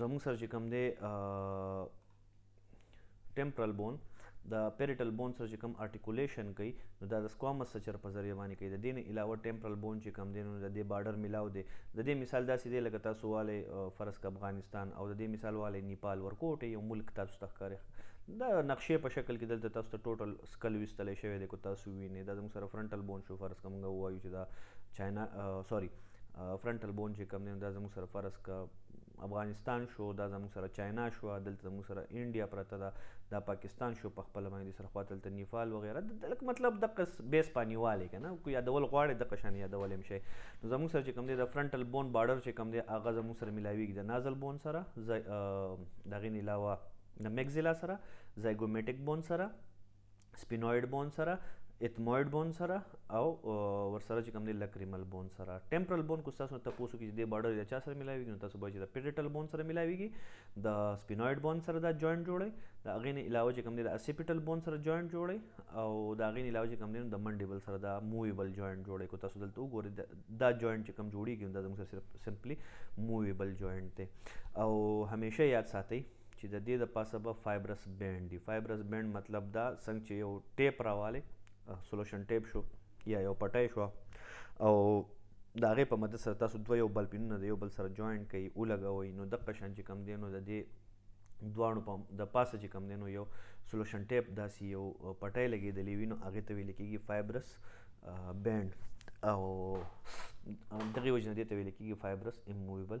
زموږ سره چې کوم دی ټمپرل بون د پیریټل بون سره چې کوم ارټیکولیشن کوي نو دا د سکوامس سچر په ذریعہ باندې کوي د دې نه علاوه ټمپرل بون چې کوم دی نو د دې بارډر ملاو دی د دې مثال داسې دی لکه تاسو واله فرض ک افغانستان او د دې مثال واله نیپال ورکوټه یو ملک تاسو ته ښکاري دا نقشې په شکل کې دلته تاسو ته ټوټل سکل وستل شوی دی کو تاسو وینئ دا زموږ سره فرنټل بون شو فرض کوم وایو چې دا چاینا سوري فرنټل بون چې کوم دی دا زموږ سره فرض کا افغانستان شو دا زموږ سره چاینا شو دلته زموږ سره انډیا پرته ده دا پاکستان شو په خپل باندې سره خواته تل نیفال وغیرہ دلک مطلب د قص بیس پانیواله کنه کو یادول غواړي د قشان یادول هم شي نو زموږ سره چې کوم دی دا فرنټل بون بارډر چې کوم دی هغه زموږ سره ملاویږي د نازل بون سره دغه نه علاوه د میکزیلا سره زایګومیټک بون سره سپینوید بون سره اتموید بون سره او ورسره چې کوم دی لکریمل بون سره ټمپرل بون کو تاسو ته پوسو کې د بارډر یا چا سره ملاویږي نو تاسو به چې د پیډیټل بون سره ملاویږي د سپینوید بون سره دا جوائنټ جوړي دا غین علاوه چې کوم دی د اسیپیټل بون سره جوائنټ جوړي او دا غین علاوه چې کوم دی د منډیبل سره دا موویبل جوائنټ جوړي کو تاسو دلته وګورئ دا جوائنټ چې کوم جوړیږي دا زموږ سره سمپلی موویبل جوائنټ دی او همیشه یاد ساتئ چې د دې د پاسه به فایبرس بینډ دي فایبرس بینډ مطلب دا څنګه چې یو ټیپ راواله سولوشن ټیپ شو یا یو پټای شو او دا غي په مدد سره تاسو دوه یو بل پینونه د یو بل سره جوائنټ کوي او لګوي نو د قشان چې کم دینو د دې دواړو په د پاسه چې کم دی نو یو سولوشن ټیپ داسې یو پټۍ لګېدلې وي نو هغې ته ویل کېږي فایبرس بینډ او دغې وجې نه دې ته ویل کېږي فایبرس اموویبل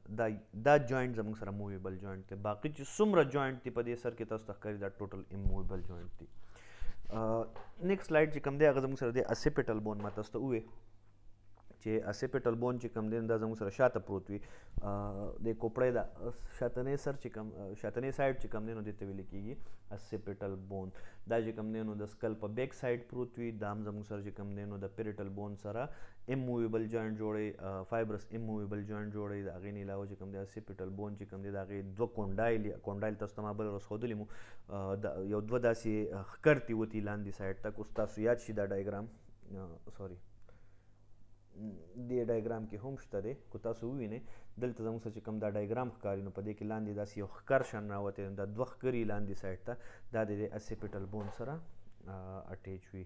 دا دا جوائنټ زموږ سره موویبل جوائنټ دی باقی چې څومره جوائنټ دی په دې سر کې تاسو ته ښکاري دا ټوټل اموویبل جوائنټ دی نیکسټ سلایډ چې کوم دی هغه زموږ سره دی اسیپټل بون ما تاسو ته وویل چې اسیپټل بون چې کم دین دا زموږ سره شاته پروت وي د کوپړې دا شاتنې سر چې کم شاتنې سایډ چې کم دینو دته ویل کیږي اسیپټل بون دا چې کم دینو د سکل په بیک سایډ پروت وي دا هم زموږ سره چې کم دینو د پیریټل بون سره اموویبل جوینټ جوړي فایبرس اموویبل جوینټ جوړي دا غي نه علاوه چې کوم دی سیپټل بون چې کوم دی دا غي دوه کونډایل کونډایل تاسو ته ما بل ورځ خودلی مو یو دوه داسې خکرتی وتی لاندې سایډ ته کو تاسو یاد شي دا ډایګرام سوري دې ډایګرام کې هم شته دی کو تاسو ووینئ دلته زموږ سره چې کوم دا ډایګرام ښکاري نو په دې کې لاندې داسې یو ښکر شان راوتی دا دوه ښکري لاندې سایډ ته دا د اسیپټل بون سره اټیچ وي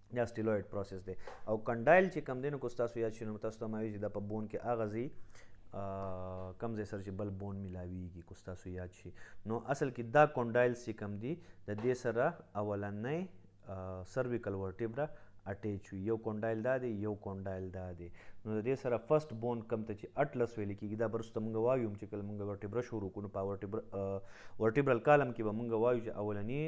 دا سټیلوید پروسس دی او کنډایل چې کم دینو کو تاسو یاد شنو تاسو ته مایو چې د په بون کې اغه زی کم ځای سره چې بل بون ملاویږي کو تاسو یاد شي نو اصل کې دا کنډایل چې کم دی د دې سره اولنې سرویکل ورټیبرا اټیچ وي یو کنډایل دا دی یو کنډایل دا دی نو د دې سره فرست بون کم ته چې اټلس ویل کېږي دا برسته مونږ وایو چې کله مونږ ورټیبرا شروع کړو په ورټیبرا ورټیبرل کالم کې به مونږ وایو چې اولنې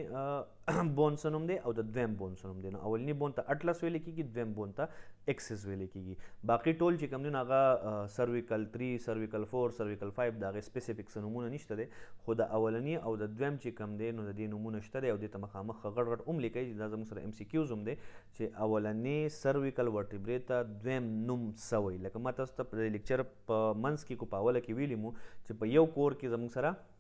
بون څه نوم دی او د دویم بون څه نوم دی نو اولنی بون ته اټلس ویل کیږي دویم بون ته اکسس ویل کیږي باقی ټول چې کوم دی هغه سرویکل 3 سرویکل 4 سرویکل 5 دا غي سپیسیفیک څه نمونه نشته دی خو د اولنی او د دویم چې کوم دی نو د دې نمونه شته دی او د تمخامخ غړ غړ اوم لیکي چې دا زموږ سره ام سی کیوز هم دی چې اولنی سرویکل ورټیبری ته دویم نوم سوی لکه ما تاسو ته په لیکچر په منس کې کو پاوله کې ویلی مو چې په یو کور کې زموږ سره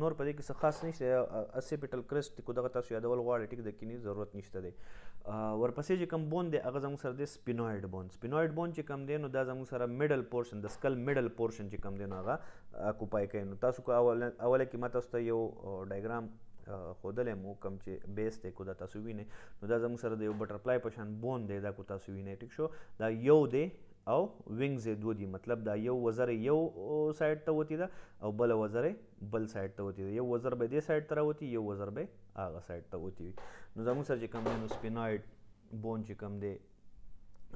نور په دې کې څه خاص نشته اسیپټل کرسټ دی کو دغه تاسو یادول غواړئ ټیک د کینی ضرورت نشته دی ورپسې چې کوم بون دی هغه زموږ سره دی سپینوید بون سپینوید بون چې کوم دی نو دا زموږ سره میډل پورشن د سکل میډل پورشن چې کوم دی نو هغه اکوپای کوي نو تاسو کو اول اوله کې ما تاسو ته یو ډایګرام خودلې مو کم چې بیس ته کو دا تاسو وینئ نو دا زموږ سره د یو بټرفلای په شان بون دی دا کو تاسو وینئ ټیک شو دا یو دی او وینګز یې دوه دي مطلب دا یو وزر یې یو سایډ ته وتی ده او بل وزر یې بل سایډ ته وتی ده یو وزر به دې سایډ ته راوتی یو وزر به هغه سایډ ته وتی وي نو زموږ سره چې کوم دی نو سپینایډ بون چې کوم دی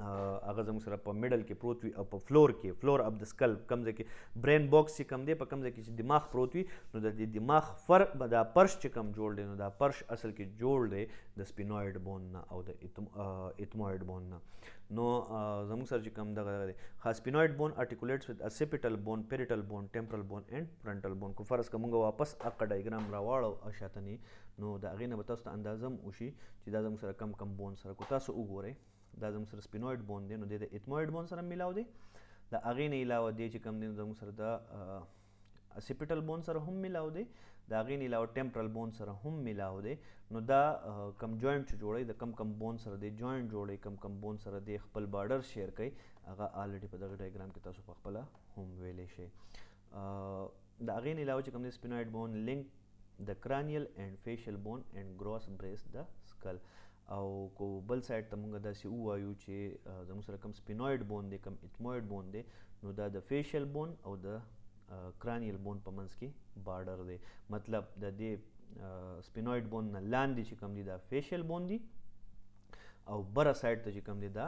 هغه زموږ سره په میډل کې پروت وي او په فلور کې فلور اف د سکل کم ځای کې برین باکس چې کم دی په کم ځای کې چې دماغ پروت وي نو د دې دماغ فر به دا پرش چې کم جوړ دی نو دا پرش اصل کې جوړ دی د سپینویډ بون نه او د اتمویډ بون نه نو زموږ سره چې کوم دغه دی خاسپینوید بون ارټیکولیټس وذ اسیپټل بون پیریټل بون ټیمپرل بون اینڈ فرنټل بون کو فرض کومګه واپس اقا ډایګرام راواړو او شاتنی نو دا غې نه به تاسو ته اندازم وشي چې دا زموږ سره کم کم بون سره کو تاسو وګورئ دا زموږ سره سپینوید بون دی نو د ایتموید بون سره ملاو دی دا اغې نه علاوه دی چې کم دی زموږ سره دا سیپټل بون سره هم ملاو دی د هغې نه علاوه ټمپرل بون سره هم ملاو دی نو دا کم جوینټ چې جوړوي د کم کم بون سره دی جوینټ جوړوي کم کم بون سره دی خپل بارډر شیر کوي هغه آلریډي په دغه ډایګرام کې تاسو په خپله هم ویلی شئ د هغې نه علاوه چې کوم دی سپینوایډ بون لینک د کرانیل اینډ فیشل بون اینډ ګروس بریس د سکل او کو بل سایډ ته مونږ داسې ووایو چې زموږ سره کم سپینوید بون دی کم اتموید بون دی نو دا د فیشل بون او د کرانیل بون په منځ کې بارډر دی مطلب د دې سپینوید بون نه لاندې چې کم دی دا فیشل بون دی او بره سایډ ته چې کم دی دا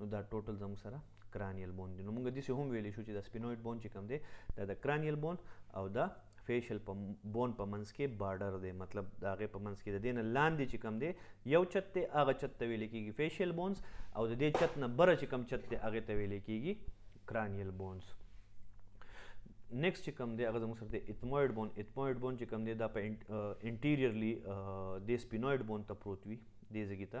نو دا ټوټل زموږ سره کرانیل بون دی نو موږ داسې هم ویلی شو چې دا سپینوید بون چې کوم دی دا د کرانیل بون او دا فیشل په بون په منځ کې بارډر دی مطلب د هغې په منځ کې د دې نه لاندې چې کوم دی یو چت دی هغه چت ته ویل کېږي فیشل بونز او د دې چت نه بره چې کوم چت دی هغې ته ویل کېږي کرانیل بونز نیکسټ چې کوم دی هغه زموږ سره د اتمویډ بون اتمویډ بون چې کوم دی دا په انټیریرلی د سپینویډ بون ته پروت وي دې ځګي ته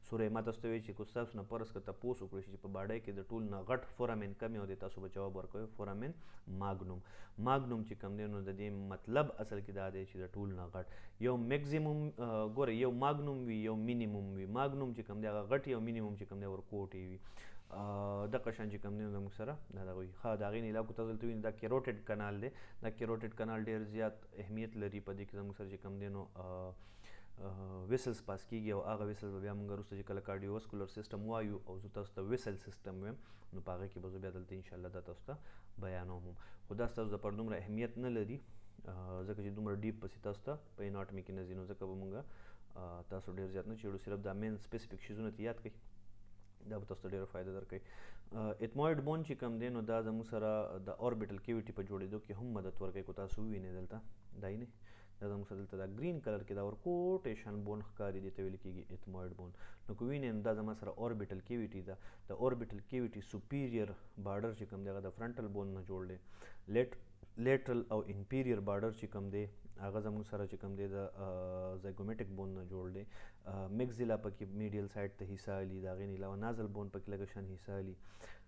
سورې ماته ستو وې چې که ستاسو نه پرس که تپوس وکړې شي چې په باډۍ کې د ټول نه غټ فورامین کم یو دی تاسو به جواب ورکوي فورامین ماګنوم ماګنوم چې کم دی نو د دې مطلب اصل کې دا دی چې د ټول نه غټ یو میکزیموم ګوره یو ماګنوم وي یو مینیموم وي ماګنوم چې کم دی هغه غټ یو مینیموم چې کم دی ورکوټي وي د قشان چې کم دی زموږ سره دا دغه وي ها دا غین علاقو تاسو ته وینئ دا کیروټډ کانال دی دا کیروټډ کانال ډیر زیات اهمیت لري په دې کې زموږ سره چې کم دی نو ویسلز پاس کیږي او هغه ویسلز به بیا موږ وروسته چې کله کارډیوواسکولر سیستم وایو او زه تاسو ته ویسل سیستم وایم نو په هغه کې به زه بیا دلته انشاءالله دا تاسو ته بیانوم هم خو دا ستاسو دپاره دومره اهمیت نه لري ځکه چې دومره ډیپ پسې تاسو ته په اناټمي کې نه ځي نو ځکه به موږ تاسو ډېر زیات نه چېړو صرف دا مین سپیسیفیک شیزونه ته یاد کړئ دا به تاسو ته ډېره فایده درکوي اتمویډ بون چې کوم دی نو دا زموږ سره د اوربیټل کیویټي په جوړېدو کې هم مدد ورکوي که تاسو ووینئ دلته دا یې نه دا زموږ سره دلته دا ګرین کلر کې دا ور کوټیشن بون ښکاري دي ته ویل کېږي ایتمویډ بون نو که وینئ دا زما سره اوربیټل کیویټي ده د اوربیټل کیویټي سپیریئر بارډر چې کوم دی هغه د فرنټل بون نه جوړ دی لیټ لیټرل او انپیریئر بارډر چې کوم دی هغه زموږ سره چې کوم دی د زایګومیټک بون نه جوړ دی میکزیلا پکې میډیل سایډ ته حصه علي د هغې نه علاوه نازل بون پکې لږه شان حصه علي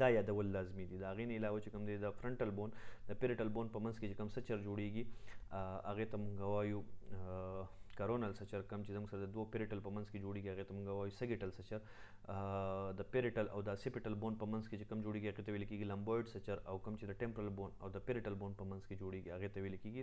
دا یادول لازمي دي د هغې نه علاوه چې کوم دی د فرنټل بون د پیریټل بون په منځ کې چې کوم سچر جوړیږي هغه ته مونږ وایو کرونل سچر کم چې زموږ سره د دوه پیریټل په منځ کې جوړیږي هغه ته مونږ وایو سګیټل سچر د پیریټل او د سیپیټل بون په منځ کې چې کم جوړیږي هغه ته ویل کیږي لمبوید سچر او کم چې د ټیمپرل بون او د پیریټل بون په منځ کې جوړیږي هغه ته ویل کیږي